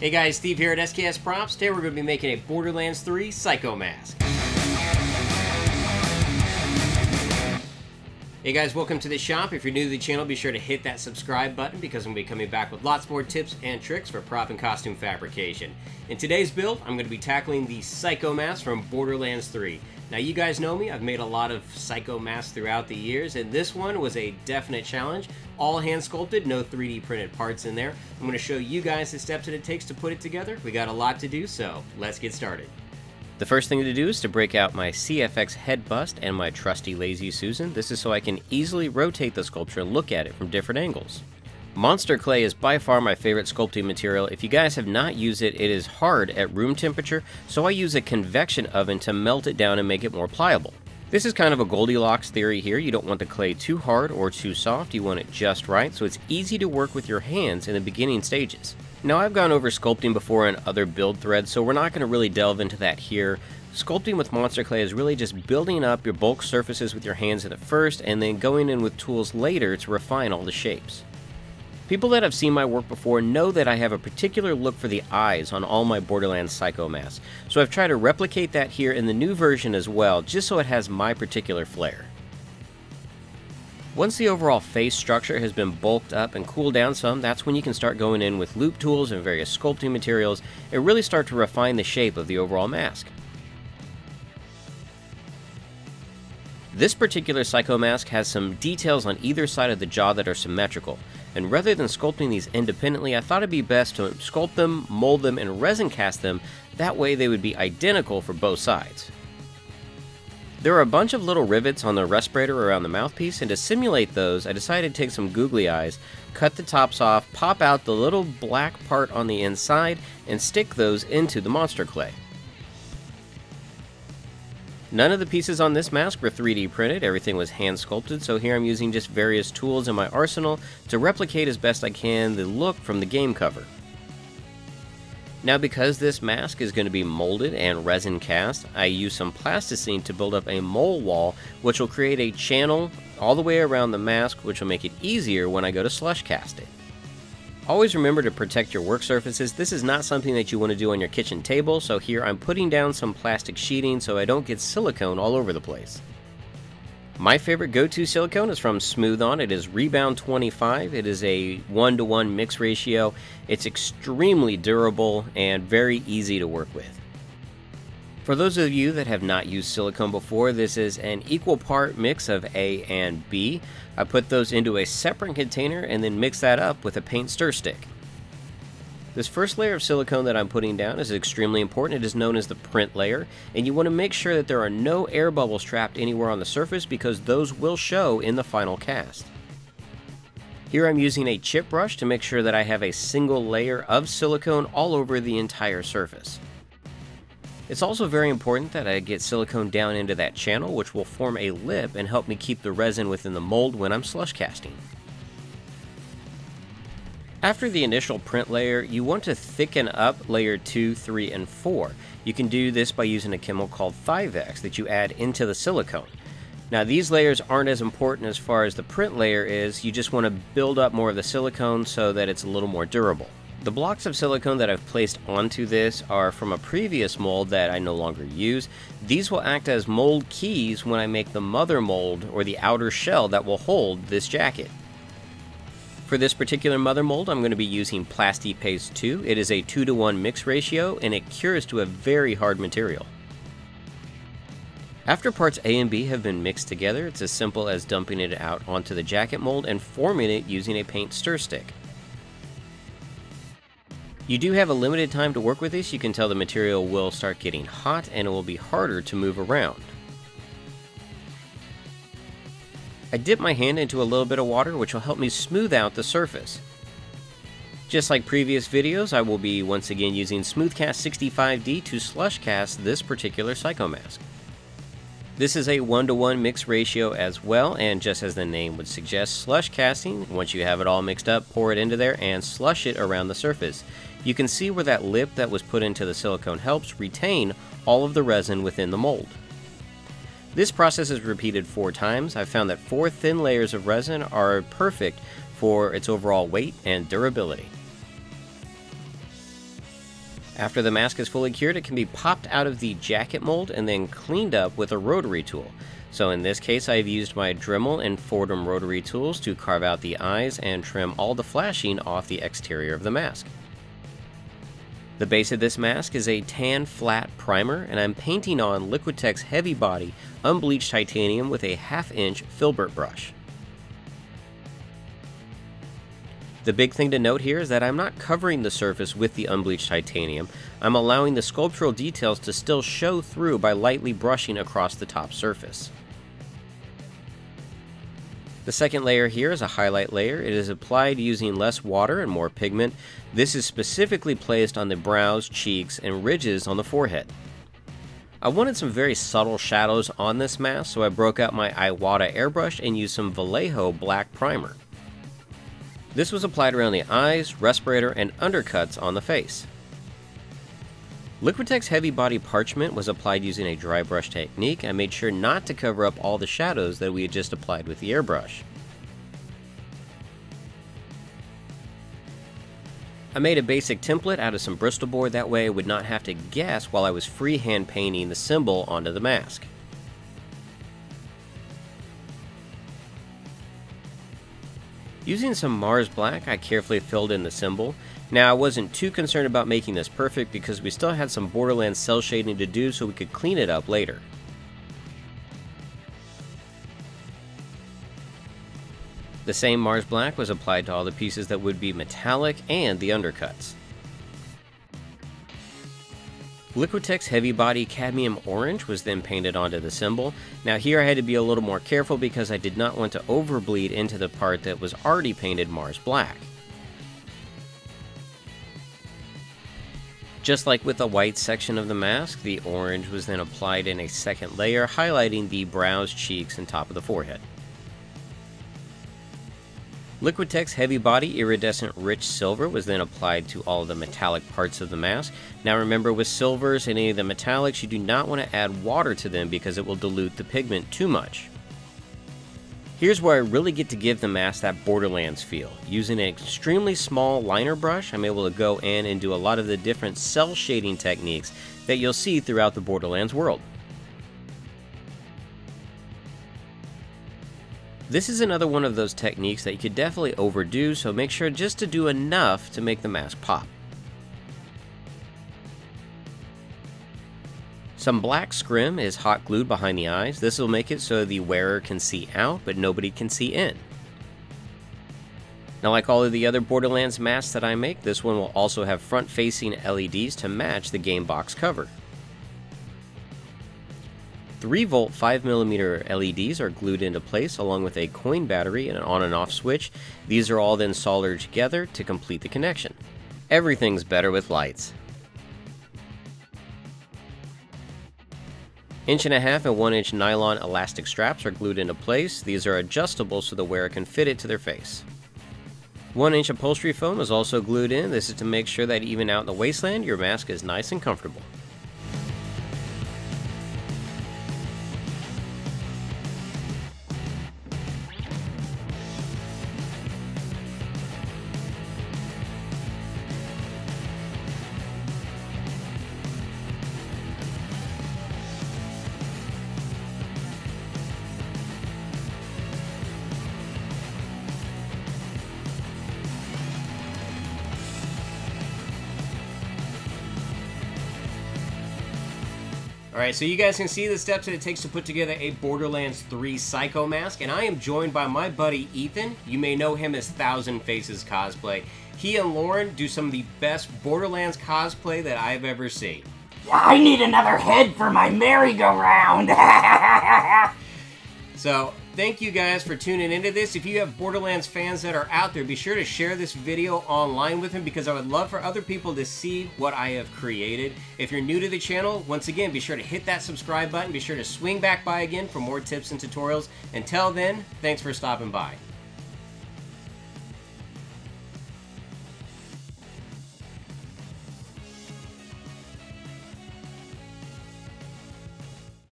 Hey guys, Steve here at SKS Props. Today we're going to be making a Borderlands 3 Psycho Mask. Hey guys, welcome to the shop. If you're new to the channel, be sure to hit that subscribe button because I'm going to be coming back with lots more tips and tricks for prop and costume fabrication. In today's build, I'm going to be tackling the Psycho Mask from Borderlands 3. Now you guys know me, I've made a lot of Psycho masks throughout the years, and this one was a definite challenge. All hand sculpted, no 3D printed parts in there. I'm going to show you guys the steps that it takes to put it together. We got a lot to do, so let's get started. The first thing to do is to break out my CFX head bust and my trusty Lazy Susan. This is so I can easily rotate the sculpture and look at it from different angles. Monster clay is by far my favorite sculpting material. If you guys have not used it, it is hard at room temperature, so I use a convection oven to melt it down and make it more pliable. This is kind of a Goldilocks theory here. You don't want the clay too hard or too soft, you want it just right, so it's easy to work with your hands in the beginning stages. Now I've gone over sculpting before in other build threads, so we're not going to really delve into that here. Sculpting with monster clay is really just building up your bulk surfaces with your hands at first, and then going in with tools later to refine all the shapes. People that have seen my work before know that I have a particular look for the eyes on all my Borderlands Psycho masks, so I've tried to replicate that here in the new version as well, just so it has my particular flair. Once the overall face structure has been bulked up and cooled down some, that's when you can start going in with loop tools and various sculpting materials and really start to refine the shape of the overall mask. This particular Psycho mask has some details on either side of the jaw that are symmetrical, and rather than sculpting these independently, I thought it'd be best to sculpt them, mold them, and resin cast them, that way they would be identical for both sides. There are a bunch of little rivets on the respirator around the mouthpiece, and to simulate those, I decided to take some googly eyes, cut the tops off, pop out the little black part on the inside, and stick those into the monster clay. None of the pieces on this mask were 3D printed, everything was hand sculpted, so here I'm using just various tools in my arsenal to replicate as best I can the look from the game cover. Now because this mask is going to be molded and resin cast, I use some plasticine to build up a mold wall which will create a channel all the way around the mask which will make it easier when I go to slush cast it. Always remember to protect your work surfaces. This is not something that you want to do on your kitchen table, so here I'm putting down some plastic sheeting so I don't get silicone all over the place. My favorite go-to silicone is from Smooth On. It is Rebound 25. It is a 1 to 1 mix ratio. It's extremely durable and very easy to work with. For those of you that have not used silicone before, this is an equal part mix of A and B. I put those into a separate container and then mix that up with a paint stir stick. This first layer of silicone that I'm putting down is extremely important. It is known as the print layer, and you want to make sure that there are no air bubbles trapped anywhere on the surface because those will show in the final cast. Here I'm using a chip brush to make sure that I have a single layer of silicone all over the entire surface. It's also very important that I get silicone down into that channel which will form a lip and help me keep the resin within the mold when I'm slush casting. After the initial print layer, you want to thicken up layer 2, 3, and 4. You can do this by using a chemical called Thivex that you add into the silicone. Now these layers aren't as important as far as the print layer is, you just want to build up more of the silicone so that it's a little more durable. The blocks of silicone that I've placed onto this are from a previous mold that I no longer use. These will act as mold keys when I make the mother mold or the outer shell that will hold this jacket. For this particular mother mold, I'm going to be using Plasti-Paste 2. It is a 2 to 1 mix ratio and it cures to a very hard material. After parts A and B have been mixed together, it's as simple as dumping it out onto the jacket mold and forming it using a paint stir stick. You do have a limited time to work with this, you can tell the material will start getting hot and it will be harder to move around. I dip my hand into a little bit of water which will help me smooth out the surface. Just like previous videos, I will be once again using Smoothcast 65D to slush cast this particular Psycho Mask. This is a 1 to 1 mix ratio as well, and just as the name would suggest, slush casting, once you have it all mixed up, pour it into there and slush it around the surface. You can see where that lip that was put into the silicone helps retain all of the resin within the mold. This process is repeated four times. I've found that four thin layers of resin are perfect for its overall weight and durability. After the mask is fully cured, it can be popped out of the jacket mold and then cleaned up with a rotary tool. So in this case, I've used my Dremel and Foredom rotary tools to carve out the eyes and trim all the flashing off the exterior of the mask. The base of this mask is a tan flat primer, and I'm painting on Liquitex Heavy Body unbleached titanium with a half inch filbert brush. The big thing to note here is that I'm not covering the surface with the unbleached titanium, I'm allowing the sculptural details to still show through by lightly brushing across the top surface. The second layer here is a highlight layer. It is applied using less water and more pigment. This is specifically placed on the brows, cheeks, and ridges on the forehead. I wanted some very subtle shadows on this mask, so I broke out my Iwata airbrush and used some Vallejo black primer. This was applied around the eyes, respirator, and undercuts on the face. Liquitex Heavy Body Parchment was applied using a dry brush technique. I made sure not to cover up all the shadows that we had just applied with the airbrush. I made a basic template out of some Bristol board that way I would not have to guess while I was freehand painting the symbol onto the mask. Using some Mars Black, I carefully filled in the symbol. Now, I wasn't too concerned about making this perfect because we still had some Borderlands cell shading to do so we could clean it up later. The same Mars Black was applied to all the pieces that would be metallic and the undercuts. Liquitex Heavy Body Cadmium Orange was then painted onto the symbol. Now here I had to be a little more careful because I did not want to overbleed into the part that was already painted Mars Black. Just like with the white section of the mask, the orange was then applied in a second layer, highlighting the brows, cheeks, and top of the forehead. Liquitex Heavy Body Iridescent Rich Silver was then applied to all the metallic parts of the mask. Now remember with silvers and any of the metallics, you do not want to add water to them because it will dilute the pigment too much. Here's where I really get to give the mask that Borderlands feel. Using an extremely small liner brush, I'm able to go in and do a lot of the different cell shading techniques that you'll see throughout the Borderlands world. This is another one of those techniques that you could definitely overdo, so make sure just to do enough to make the mask pop. Some black scrim is hot glued behind the eyes. This will make it so the wearer can see out, but nobody can see in. Now like all of the other Borderlands masks that I make, this one will also have front-facing LEDs to match the game box cover. 3 volt 5mm LEDs are glued into place along with a coin battery and an on and off switch. These are all then soldered together to complete the connection. Everything's better with lights. Inch and a half and one inch nylon elastic straps are glued into place. These are adjustable so the wearer can fit it to their face. One inch upholstery foam is also glued in. This is to make sure that even out in the wasteland, your mask is nice and comfortable. Alright, so you guys can see the steps that it takes to put together a Borderlands 3 Psycho Mask, and I am joined by my buddy Ethan. You may know him as Thousand Faces Cosplay. He and Lauren do some of the best Borderlands cosplay that I've ever seen. I need another head for my merry-go-round! so, thank you guys for tuning into this. If you have Borderlands fans that are out there, be sure to share this video online with them because I would love for other people to see what I have created. If you're new to the channel, once again, be sure to hit that subscribe button. Be sure to swing back by again for more tips and tutorials. Until then, thanks for stopping by.